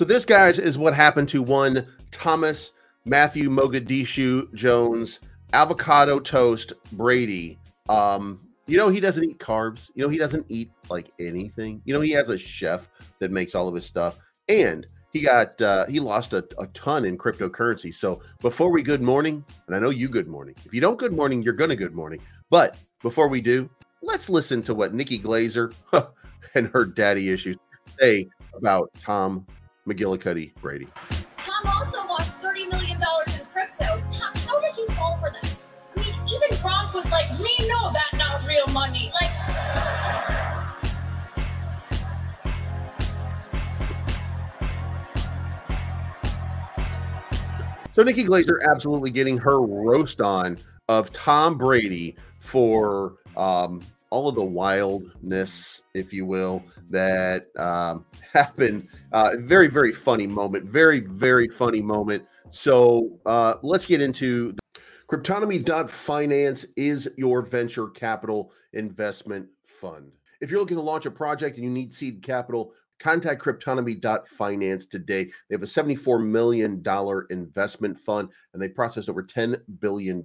So this, guys, is what happened to one Thomas Matthew Mogadishu Jones avocado toast Brady. Um, you know he doesn't eat carbs. You know he doesn't eat like anything. You know he has a chef that makes all of his stuff, and he got uh, he lost a, a ton in cryptocurrency. So before we good morning, and I know you good morning. If you don't good morning, you're gonna good morning. But before we do, let's listen to what Nikki Glaser and her daddy issues say about Tom McGillicuddy Brady. Tom also lost $30 million in crypto. Tom, how did you fall for that? I mean, even Gronk was like, me know that not real money. Like, So Nikki Glaser absolutely getting her roast on of Tom Brady for um, all of the wildness, if you will, that um, happened. Uh, very, very funny moment. Very, very funny moment. So uh, let's get into the Cryptonomy.finance is your venture capital investment fund. If you're looking to launch a project and you need seed capital, contact Cryptonomy.finance today. They have a $74 million investment fund and they processed over $10 billion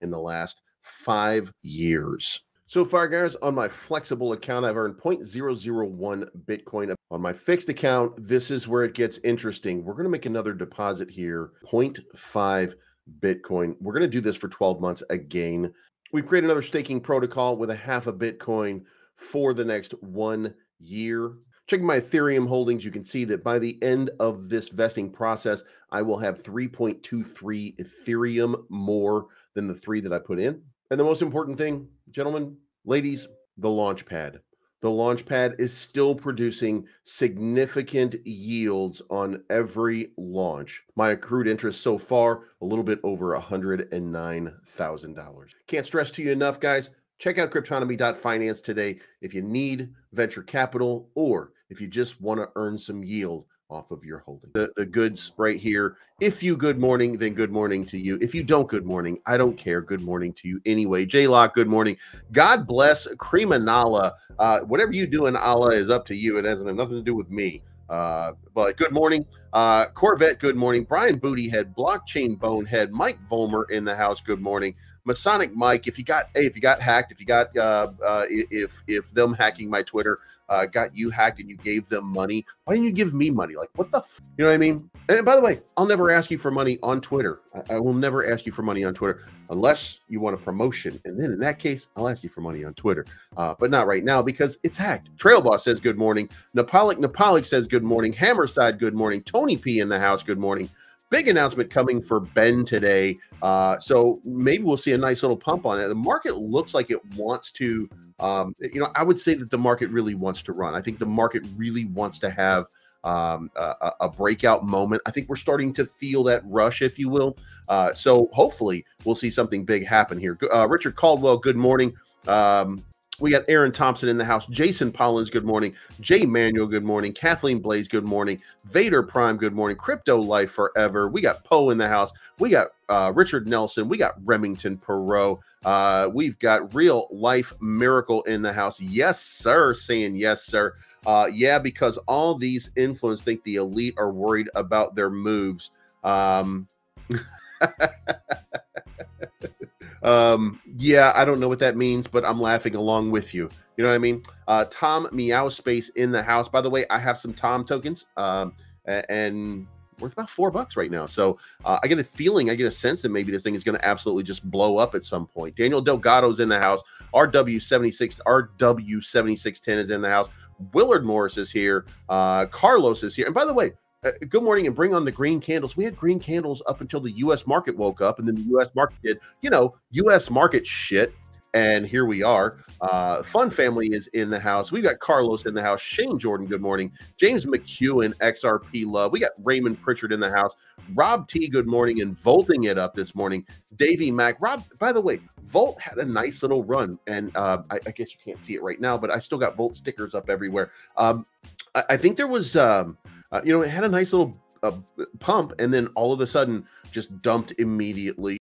in the last five years. So far, guys, on my flexible account, I've earned 0.001 Bitcoin. On my fixed account, this is where it gets interesting. We're going to make another deposit here, 0.5 Bitcoin. We're going to do this for 12 months again. We've created another staking protocol with a half a Bitcoin for the next one year. Checking my Ethereum holdings, you can see that by the end of this vesting process, I will have 3.23 Ethereum more than the three that I put in. And the most important thing, gentlemen, ladies, the launch pad. The launch pad is still producing significant yields on every launch. My accrued interest so far, a little bit over $109,000. Can't stress to you enough, guys. Check out cryptonomy.finance today if you need venture capital or if you just want to earn some yield off of your holding. The, the goods right here. If you good morning, then good morning to you. If you don't good morning, I don't care. Good morning to you anyway. J Lock, good morning. God bless Cremanala. Uh, whatever you do in Allah is up to you. It has nothing to do with me. Uh, but good morning, uh, Corvette. Good morning, Brian Bootyhead, Blockchain Bonehead, Mike Volmer in the house. Good morning, Masonic Mike. If you got, hey, if you got hacked, if you got, uh, uh, if if them hacking my Twitter, uh, got you hacked and you gave them money, why didn't you give me money? Like, what the, f-? you know what I mean? And by the way, I'll never ask you for money on Twitter. I, I will never ask you for money on Twitter unless you want a promotion. And then in that case, I'll ask you for money on Twitter, uh, but not right now because it's hacked. Trail Boss says good morning. Napoleon Napoleon says good morning. Hammerside, good morning. Tony P in the house, good morning big announcement coming for Ben today. Uh, so maybe we'll see a nice little pump on it. The market looks like it wants to, um, you know, I would say that the market really wants to run. I think the market really wants to have um, a, a, breakout moment. I think we're starting to feel that rush, if you will. Uh, so hopefully we'll see something big happen here. Uh, Richard Caldwell, good morning. Um, we got Aaron Thompson in the house. Jason Pollins, good morning. Jay Manuel, good morning. Kathleen Blaze, good morning. Vader Prime, good morning. Crypto Life Forever. We got Poe in the house. We got uh, Richard Nelson. We got Remington Perot. Uh, we've got Real Life Miracle in the house. Yes, sir. Saying yes, sir. Uh, yeah, because all these influencers think the elite are worried about their moves. Um, um, yeah, I don't know what that means, but I'm laughing along with you. You know what I mean? Uh, Tom Meow Space in the house. By the way, I have some Tom tokens, um, and worth about four bucks right now. So uh, I get a feeling, I get a sense that maybe this thing is going to absolutely just blow up at some point. Daniel Delgado's in the house. RW76, RW7610 is in the house. Willard Morris is here. Uh, Carlos is here. And by the way, uh, good morning and bring on the green candles. We had green candles up until the U.S. market woke up, and then the U.S. market did, you know, U.S. market shit. And here we are. Uh, Fun Family is in the house. We've got Carlos in the house. Shane Jordan, good morning. James McEwen, XRP Love. We got Raymond Pritchard in the house. Rob T, good morning, and volting it up this morning. Davey Mack. Rob, by the way, Volt had a nice little run, and uh, I, I, guess you can't see it right now, but I still got Volt stickers up everywhere. Um, I, I, think there was. Um, uh, you know, it had a nice little uh, pump and then all of a sudden just dumped immediately.